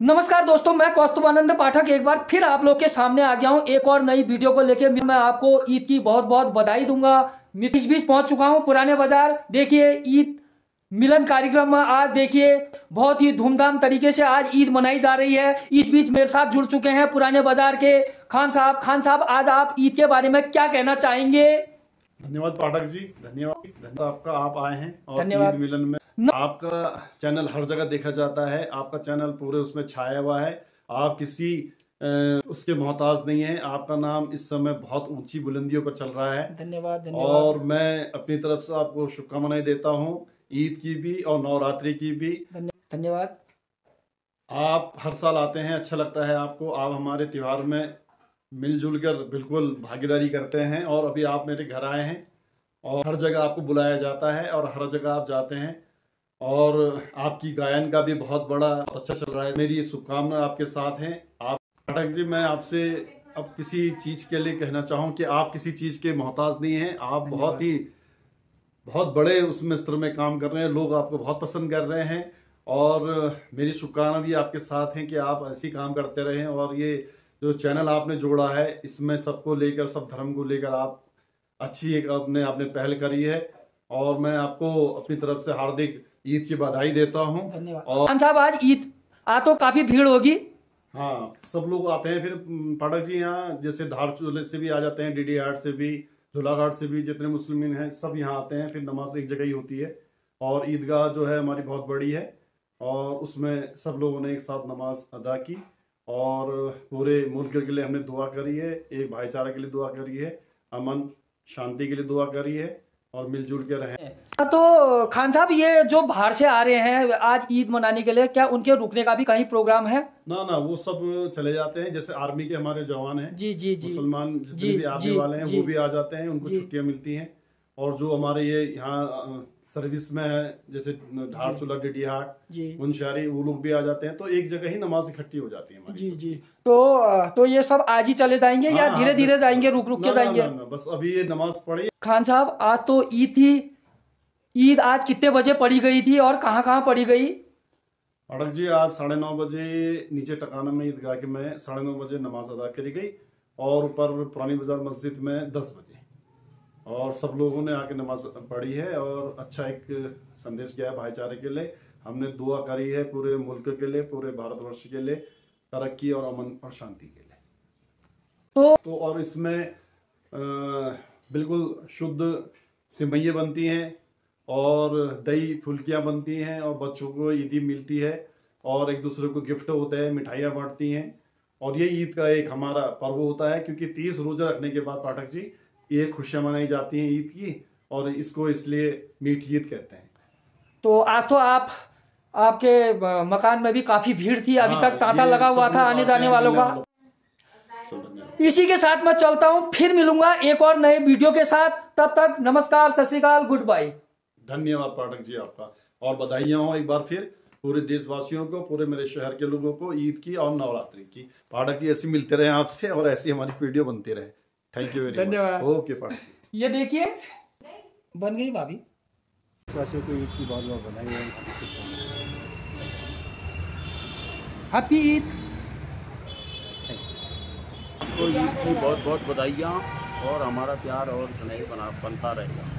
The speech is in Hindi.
नमस्कार दोस्तों मैं कौस्तुभानंद पाठक एक बार फिर आप लोग के सामने आ गया हूँ एक और नई वीडियो को लेके मैं आपको ईद की बहुत बहुत बधाई दूँगा। इस बीच पहुँच चुका हूँ पुराने बाज़ार। देखिए ईद मिलन कार्यक्रम में आज देखिए बहुत ही धूमधाम तरीके से आज ईद मनाई जा रही है। इस बीच मेरे साथ जुड़ चुके हैं पुराने बाज़ार के खान साहब। खान साहब आज आप ईद के बारे में क्या कहना चाहेंगे? धन्यवाद पाठक जी धन्यवाद। आपका आप आए हैं और धन्यवाद। मिलन में आपका चैनल हर जगह देखा जाता है आपका चैनल पूरे उसमें छाया हुआ है आप किसी उसके मोहताज नहीं है आपका नाम इस समय बहुत ऊँची बुलंदियों पर चल रहा है। धन्यवाद और मैं अपनी तरफ़ से आपको शुभकामनाएँ देता हूँ ईद की भी और नवरात्रि की भी। धन्यवाद। आप हर साल आते हैं अच्छा लगता है आपको आप हमारे त्योहार में मिलजुल कर बिल्कुल भागीदारी करते हैं और अभी आप मेरे घर आए हैं और हर जगह आपको बुलाया जाता है और हर जगह आप जाते हैं। और आपकी गायन का भी बहुत बड़ा अच्छा चल रहा है। मेरी शुभकामना आपके साथ हैं। आप पाठक जी मैं आपसे अब किसी चीज़ के लिए कहना चाहूँ कि आप किसी चीज़ के मोहताज नहीं हैं। आप बहुत ही बहुत बड़े उसमें स्तर में काम कर रहे हैं। लोग आपको बहुत पसंद कर रहे हैं। और मेरी शुभकामना भी आपके साथ हैं कि आप ऐसे काम करते रहें। और ये जो चैनल आपने जोड़ा है इसमें सबको लेकर सब धर्म को लेकर आप अच्छी एक अपने आपने पहल करी है। और मैं आपको अपनी तरफ़ से हार्दिक ईद की बधाई देता हूँ। धन्यवाद। और- साहब आज ईद आ तो काफ़ी भीड़ होगी। हाँ सब लोग आते हैं फिर पाठक जी यहाँ जैसे धार चूल्हे से भी आ जाते हैं डीडी हाट से भी झूलाघाट से भी जितने मुस्लिम हैं सब यहाँ आते हैं फिर नमाज़ एक जगह ही होती है। और ईदगाह जो है हमारी बहुत बड़ी है और उसमें सब लोगों ने एक साथ नमाज़ अदा की और पूरे मुल्क के लिए हमने दुआ करी है एक भाईचारा के लिए दुआ करी है अमन शांति के लिए दुआ करी है और मिलजुल के रहें। तो खान साहब ये जो बाहर से आ रहे हैं आज ईद मनाने के लिए क्या उनके रुकने का भी कहीं प्रोग्राम है? ना ना वो सब चले जाते हैं जैसे आर्मी के हमारे जवान हैं। जी जी जी। मुसलमान जितने भी आने वाले हैं। वो भी आ जाते हैं उनको छुट्टियाँ मिलती हैं। और जो हमारे ये यहाँ सर्विस में है जैसे ढार। चूल्हा डिडी हाट जी। वो लोग भी आ जाते हैं तो एक जगह ही नमाज़ इकट्ठी हो जाती है हमारी जी जी। तो तो ये सब आज ही चले जाएँगे या हाँ, हाँ, धीरे धीरे जाएँगे रुक रुक के जाएँगे? ना, ना, बस अभी ये नमाज़ पढ़ी। खान साहब आज तो ईद थी। ईद आज कितने बजे पड़ी गई थी और कहाँ कहाँ पड़ी गई? अड़क जी आज साढ़े नौ बजे नीचे टकाना में ईदगाह के में साढ़े नौ बजे नमाज़ अदा करी गई और ऊपर पुरानी बाज़ार मस्जिद में दस बजे। और सब लोगों ने आके नमाज़ पढ़ी है और अच्छा एक संदेश गया है भाईचारे के लिए। हमने दुआ करी है पूरे मुल्क के लिए पूरे भारतवर्ष के लिए तरक्की और अमन और शांति के लिए। तो तो और इसमें अ, बिल्कुल शुद्ध सिमैये बनती हैं और दही फुल्कियाँ बनती हैं और बच्चों को ईदी मिलती है और एक दूसरे को गिफ्ट होता है मिठाइयाँ बांटती हैं। और ये ईद का एक हमारा पर्व होता है क्योंकि तीस रोजा रखने के बाद पाठक जी ये खुशियाँ मनाई जाती हैं ईद की और इसको इसलिए मीठी ईद कहते हैं। तो आज तो आप आपके मकान में भी काफ़ी भीड़ थी अभी हाँ, तक तांता लगा हुआ था आने जाने वालों का। इसी के साथ मैं चलता हूँ फिर मिलूँगा एक और नए वीडियो के साथ। तब तक नमस्कार सत श्रीकाल गुड बाय। धन्यवाद पाठक जी आपका। और बधाइयाँ हो एक बार फिर पूरे देशवासियों को पूरे मेरे शहर के लोगों को ईद की और नवरात्रि की। पाठक जी ऐसे मिलते रहे आपसे और ऐसी हमारी वीडियो बनती रहे। थैंक यू वेरी धन्यवाद। ओके ये देखिए। बन गई भाभी। देशवासियों को ईद की बहुत बहुत बधाई हैप्पी ईद। को ईद की बहुत बहुत बधाइयाँ और हमारा प्यार और स्नेह बना बनता रहेगा।